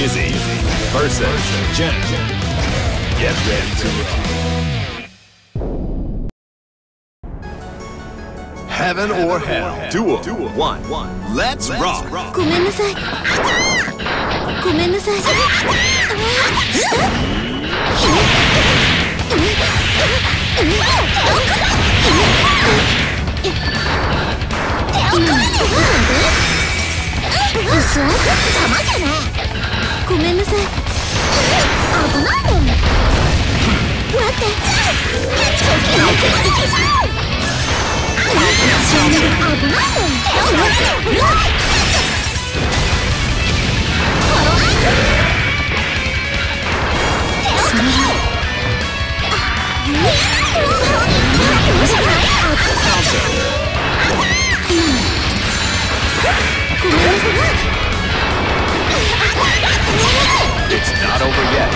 Dizzy versus Jen. Get ready to rock. Heaven or Hell Duel 1. Let's rock. ごめんなさいごめんなさい嘘邪魔だね ごめんなさい。危ないもん待って。危ないもんごめんなさい It's not over yet.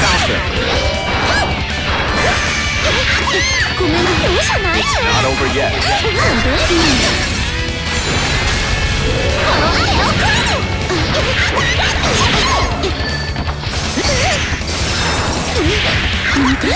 Sasha! It's not over yet. Oh, ご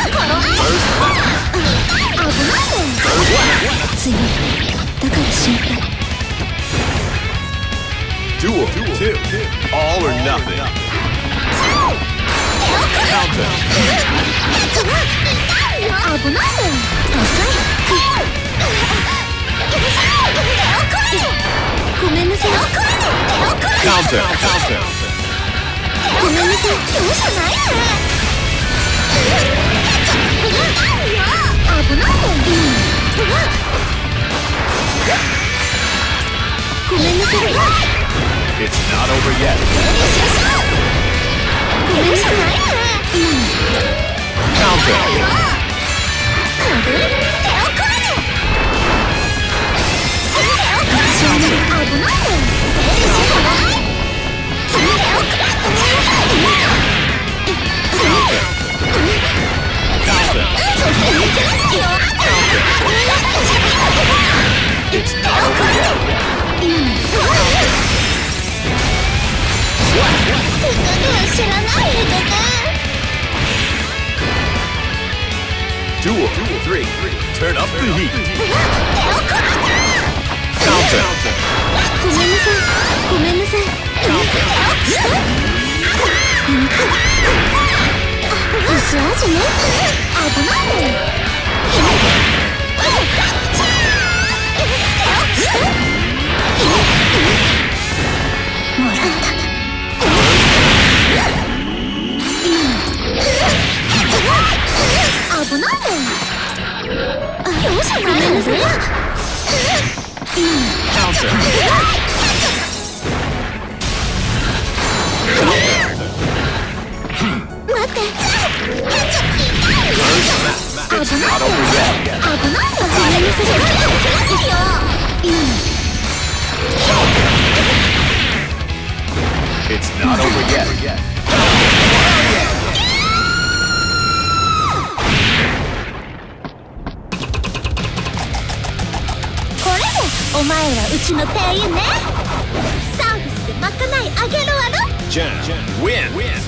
めんなさい、今日じゃないよね手をこ嘘味ね危ないもらった。危ないもん今日じゃないご It's not over yet. yet. これでお前らうちの店員ねサービスでまかないあげるわろジャン、ウィン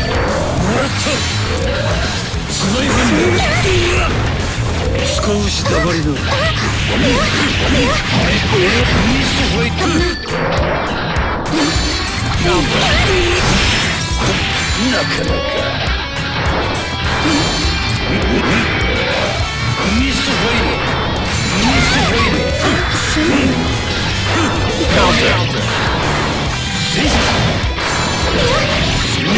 少し黙れる少し黙れるなかなかミストファイルミストファイル Counter. Not over yet. ア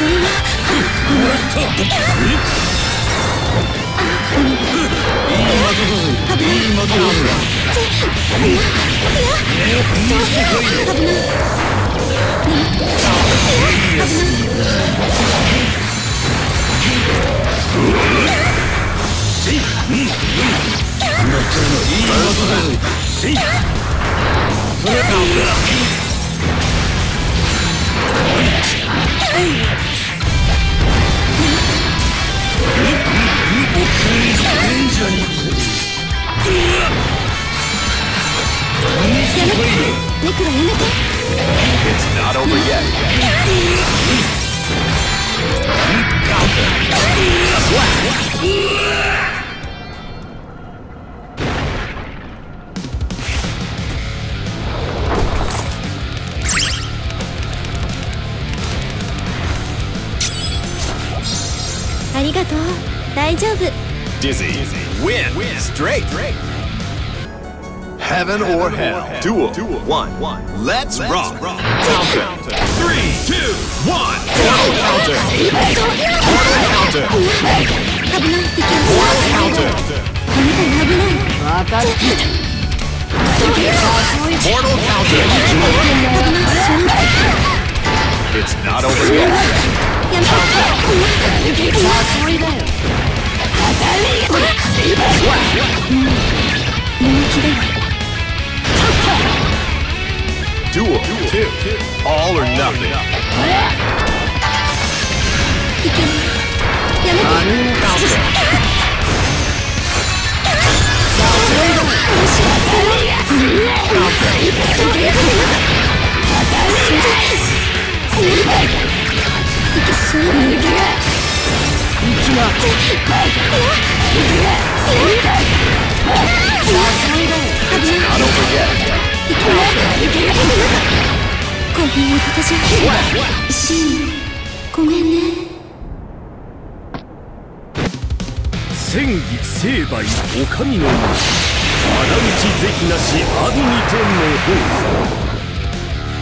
いい的だぜ It's not over yet.「あ大丈夫 Dizzy. Win. Straight. Heaven or hell. Duel. One. Let's rock. Counter. Three, two, one. Double counter. Mortal counter. 危ないいけます Counter. あなたが危ない Mortal counter. 危ないそれ It's not over yet. やめて人気だわ Duel. Two. All or nothing. いけな いやめて Not over yet. ごめんね戦義成敗お上の穴口是非なしアドに天の宝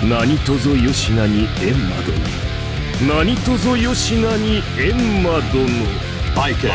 座何とぞよしなに閻魔殿。何とよしなにバイケン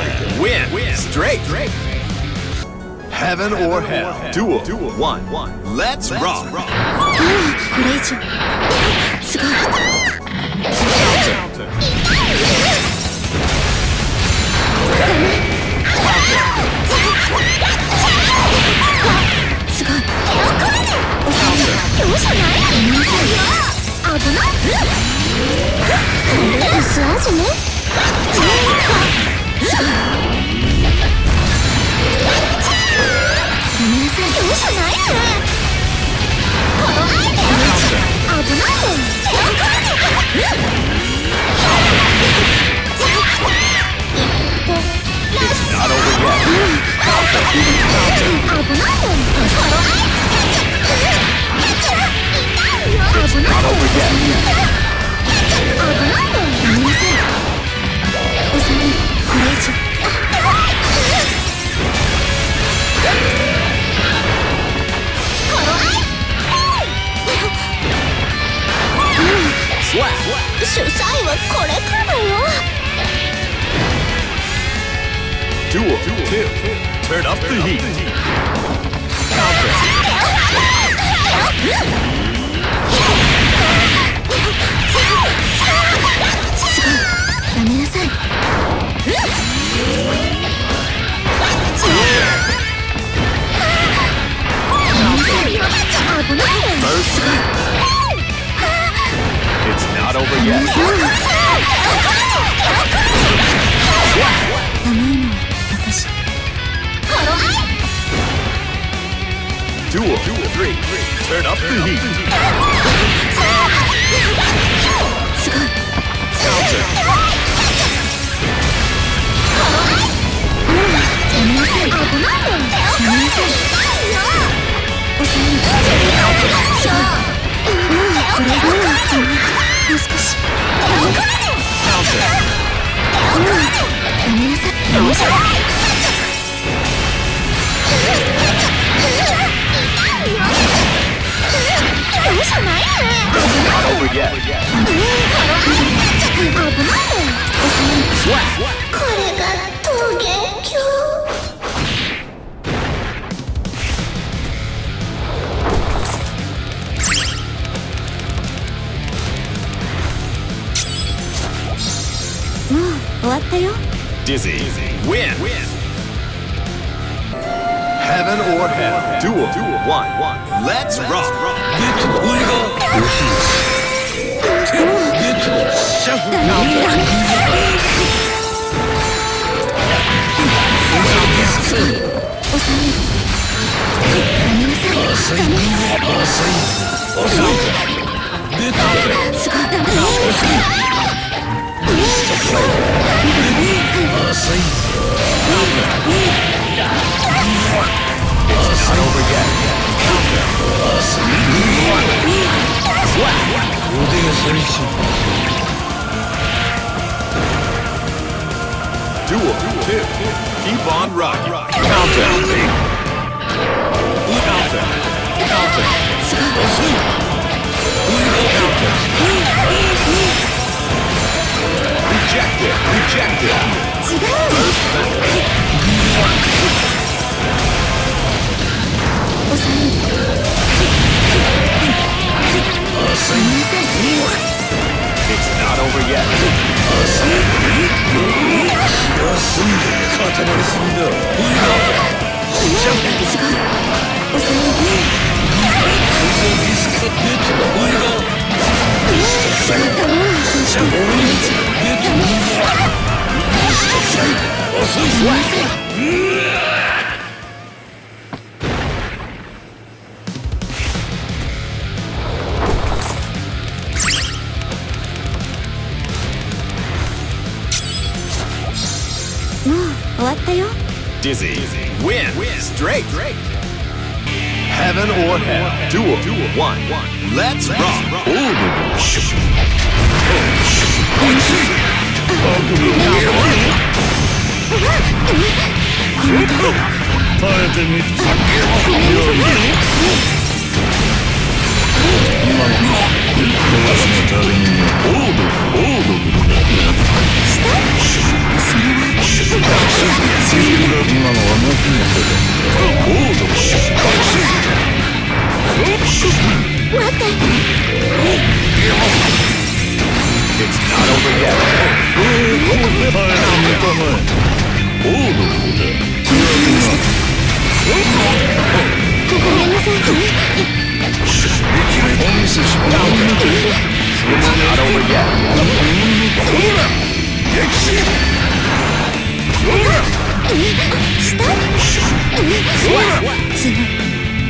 はこれからだよ。Turn up the heat. 終わったよ Dizzy. Win. Heaven or hell. Duel. One. Let's rock. Not over yet. Duel. Two. Keep on rocking. Counter. Counter. Counter. Rejected. Rejected. It's not over yet. 変わったよ。Dizzy Win. Straight. Heaven or Hell. Duel One. Let's Rock. Oh 耐えてみたよい今のかどうしのためにオードルオードル not over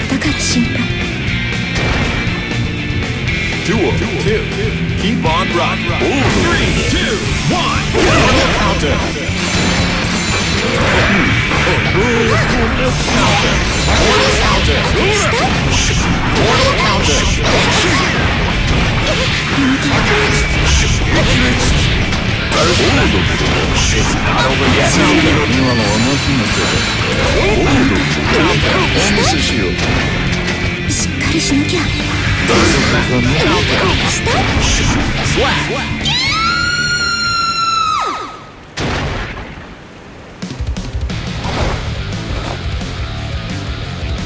だから心配 two, keep on rock. Three, two, one, counter. Counter.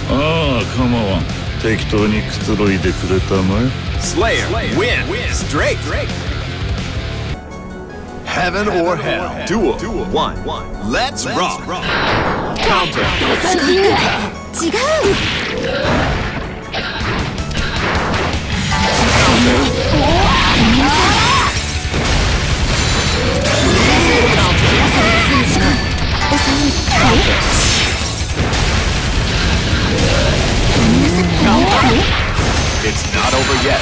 ああ構わん適当にくつろいでくれたまえ Slayer. Win. Straight. Heaven, or, Hell. hell. Duel. Duel. One. One. Let's, Let's rock. rock. Counter. It's not over yet.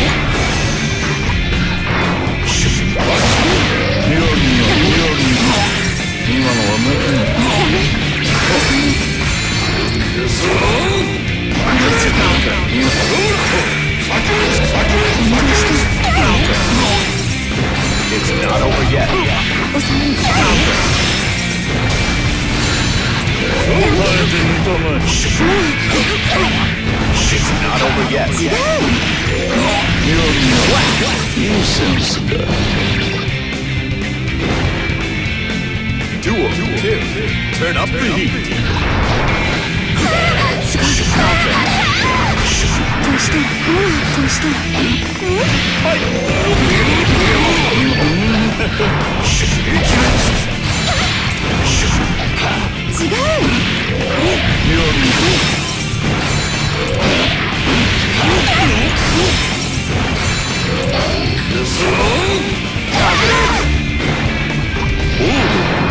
Duel. Two. Turn up the heat. ど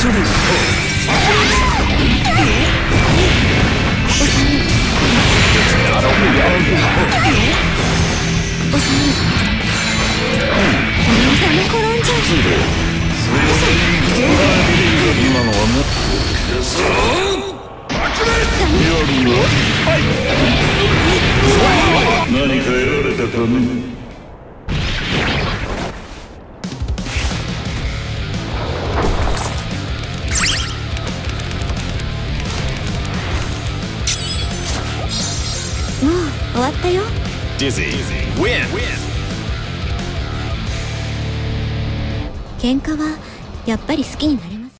甘いのは私お見せし Duel. Three. Keep on rocking. 激烈 Not over yet. ダメ転ん。じゃう今のはねリアルには何か得られたかね Easy. Win. 喧嘩はやっぱり好きになり